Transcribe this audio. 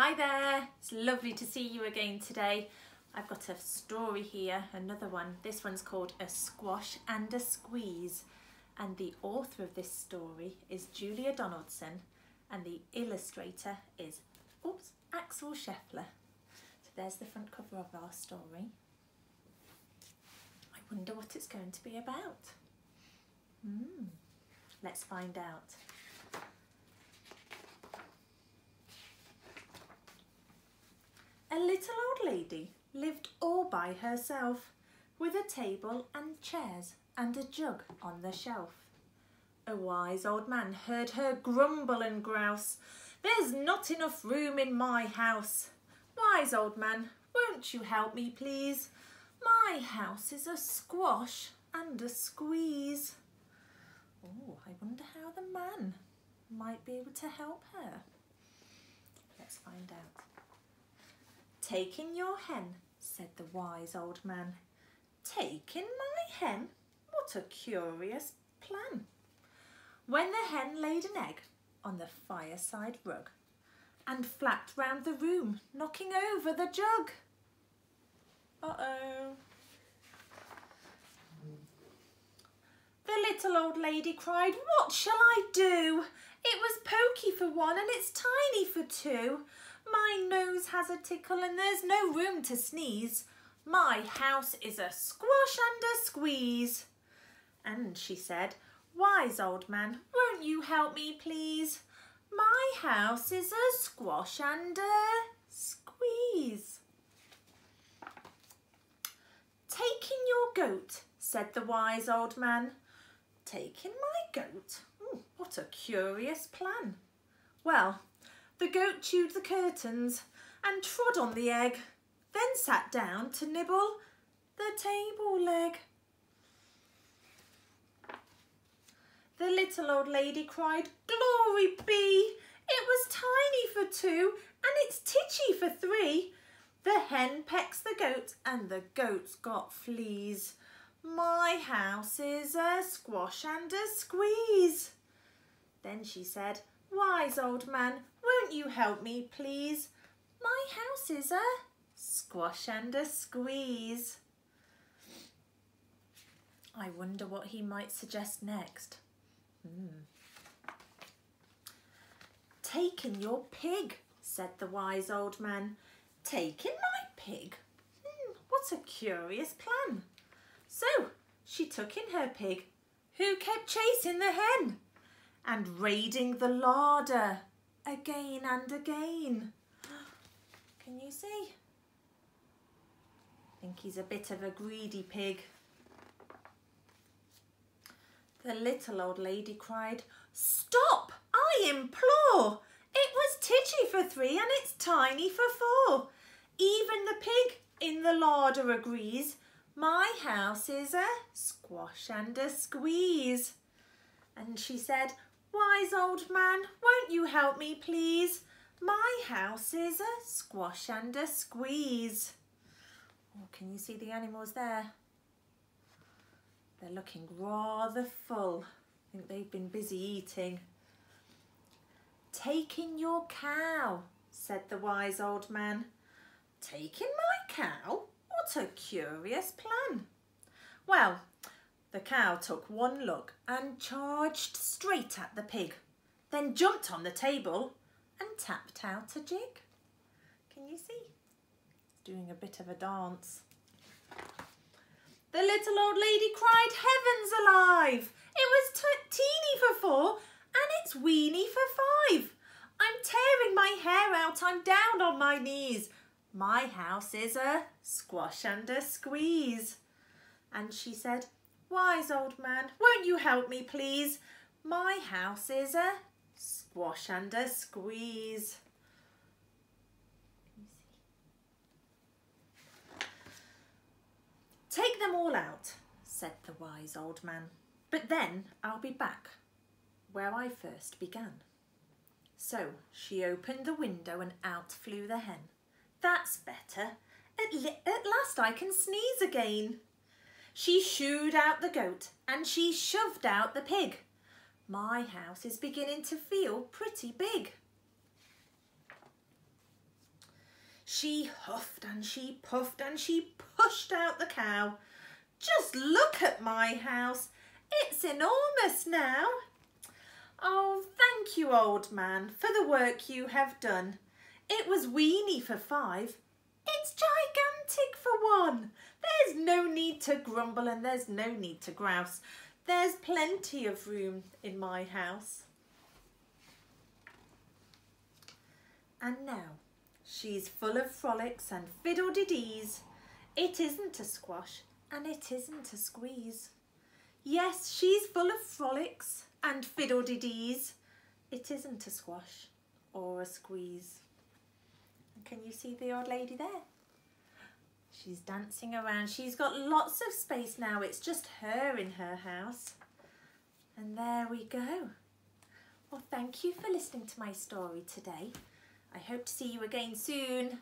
Hi there, it's lovely to see you again today. I've got a story here, another one. This one's called A Squash and a Squeeze and the author of this story is Julia Donaldson and the illustrator is oops, Axel Scheffler. So there's the front cover of our story. I wonder what it's going to be about. Hmm, let's find out. A little old lady lived all by herself with a table and chairs and a jug on the shelf. A wise old man heard her grumble and grouse, There's not enough room in my house. Wise old man, won't you help me please? My house is a squash and a squeeze. Oh, I wonder how the man might be able to help her. Let's find out. Take in your hen, said the wise old man. Take in my hen? What a curious plan. When the hen laid an egg on the fireside rug and flapped round the room, knocking over the jug. Uh-oh. The little old lady cried, What shall I do? It was pokey for one and it's tiny for two. My nose has a tickle and there's no room to sneeze. My house is a squash and a squeeze. And she said, Wise old man, won't you help me please? My house is a squash and a squeeze. Take in your goat, said the wise old man. Take in my goat? Ooh, what a curious plan. Well, the goat chewed the curtains and trod on the egg, then sat down to nibble the table leg. The little old lady cried, Glory be! It was tiny for two and it's titchy for three. The hen pecks the goat and the goat's got fleas. My house is a squash and a squeeze. Then she said, Wise old man, won't you help me please? My house is a squash and a squeeze. I wonder what he might suggest next. Mm. Take your pig, said the wise old man. Take in my pig? Hmm, what a curious plan. So she took in her pig, who kept chasing the hen and raiding the larder again and again. Can you see? I think he's a bit of a greedy pig. The little old lady cried, Stop, I implore. It was titchy for three and it's tiny for four. Even the pig in the larder agrees. My house is a squash and a squeeze. And she said, Wise old man, won't you help me please? My house is a squash and a squeeze. Oh, can you see the animals there? They're looking rather full. I think they've been busy eating. Taking your cow, said the wise old man. Taking my cow? What a curious plan. Well, the cow took one look and charged straight at the pig, then jumped on the table and tapped out a jig. Can you see? Doing a bit of a dance. The little old lady cried, heavens alive! It was teeny for four and it's weeny for five. I'm tearing my hair out, I'm down on my knees. My house is a squash and a squeeze. And she said, wise old man, won't you help me please? My house is a squash and a squeeze. Take them all out, said the wise old man, but then I'll be back where I first began. So she opened the window and out flew the hen. That's better. At, at last I can sneeze again. She shooed out the goat and she shoved out the pig. My house is beginning to feel pretty big. She huffed and she puffed and she pushed out the cow. Just look at my house. It's enormous now. Oh, thank you, old man, for the work you have done. It was weeny for five. It's gigantic for one. There's no need to grumble and there's no need to grouse. There's plenty of room in my house. And now, she's full of frolics and fiddle-de-dees. It isn't a squash and it isn't a squeeze. Yes, she's full of frolics and fiddle-de-dees. It isn't a squash or a squeeze. Can you see the old lady there? She's dancing around. She's got lots of space now. It's just her in her house. And there we go. Well, thank you for listening to my story today. I hope to see you again soon.